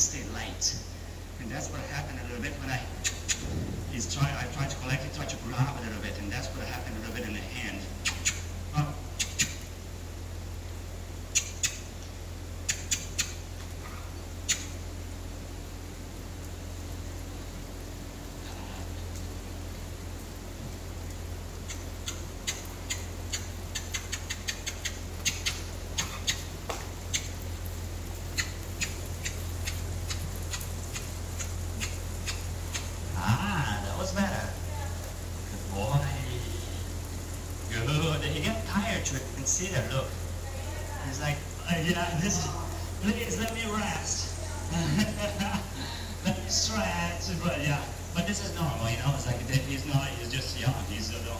stay light. And that's what happened a little bit when I is try I try to collect it, try to grab a little bit, and that's what happened a little bit in the hand. Uh, That was better. Good boy. Good. He got tired to consider. Look. He's like, uh, yeah, this is, please let me rest. let me stretch. But yeah, but this is normal, you know. It's like that he's not, he's just young. He still don't have a